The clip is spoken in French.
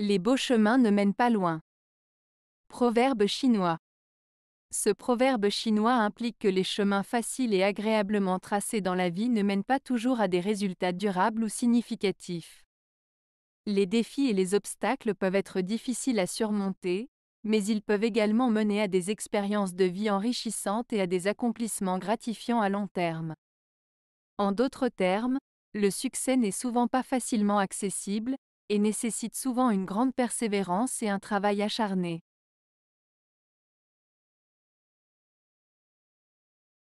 Les beaux chemins ne mènent pas loin. Proverbe chinois. Ce proverbe chinois implique que les chemins faciles et agréablement tracés dans la vie ne mènent pas toujours à des résultats durables ou significatifs. Les défis et les obstacles peuvent être difficiles à surmonter, mais ils peuvent également mener à des expériences de vie enrichissantes et à des accomplissements gratifiants à long terme. En d'autres termes, le succès n'est souvent pas facilement accessible, et nécessite souvent une grande persévérance et un travail acharné.